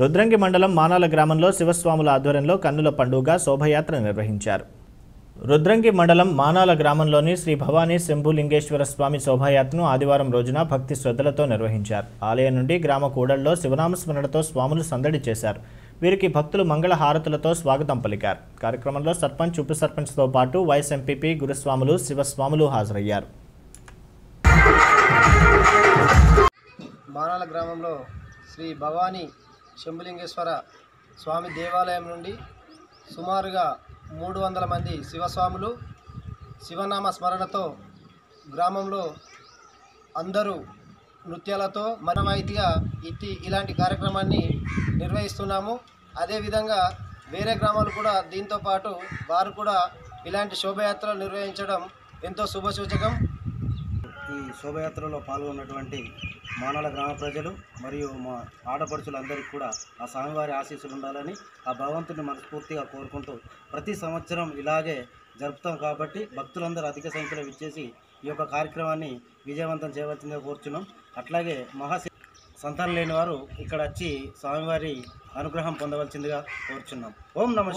రుద్రంగి మండలం మానాల గ్రామంలో శివస్వాముల ఆధ్వర్యంలో కన్నుల పండుగ శోభయాత్ర నిర్వహించారు. రుద్రంగి మండలం మానాల గ్రామంలోని శ్రీ భవానీ శంభులింగేశ్వర స్వామి శోభాయాత్రను ఆదివారం రోజున భక్తి శ్రద్ధలతో నిర్వహించారు. ఆలయం నుండి గ్రామ కూడల్లో శివనామస్మరణతో స్వాములు సందడి చేశారు. వీరికి భక్తులు మంగళ హారతులతో స్వాగతం పలికారు. కార్యక్రమంలో సర్పంచ్ ఉప సర్పంచ్తో పాటు వైస్ ఎంపీపీ గురుస్వాములు శివస్వాములు హాజరయ్యారు. మానాల గ్రామంలో శ్రీ భవానీ శంభులింగేశ్వర స్వామి దేవాలయం నుండి సుమారుగా మూడు వందల మంది శివస్వాములు శివనామ స్మరణతో గ్రామంలో అందరూ నృత్యాలతో మనమైతిగా ఇట్టి ఇలాంటి కార్యక్రమాన్ని నిర్వహిస్తున్నాము. అదేవిధంగా వేరే గ్రామాలు కూడా దీంతో పాటు వారు కూడా ఇలాంటి శోభయాత్రలు నిర్వహించడం ఎంతో శుభసూచకం. ఈ శోభయాత్రలో పాల్గొన్నటువంటి మానాల గ్రామ ప్రజలు మరియు మా ఆడపడుచులందరికీ కూడా ఆ స్వామివారి ఆశీస్సులు ఉండాలని ఆ భగవంతుని మనస్ఫూర్తిగా కోరుకుంటూ ప్రతి సంవత్సరం ఇలాగే జరుపుతాం కాబట్టి భక్తులందరూ అధిక సంఖ్యలో విచ్చేసి ఈ యొక్క కార్యక్రమాన్ని విజయవంతం చేయవలసిందిగా కోరుచున్నాం. అట్లాగే మహాశి సంతానం లేని వారు ఇక్కడ వచ్చి స్వామివారి అనుగ్రహం పొందవలసిందిగా కోరుచున్నాం. ఓం నమ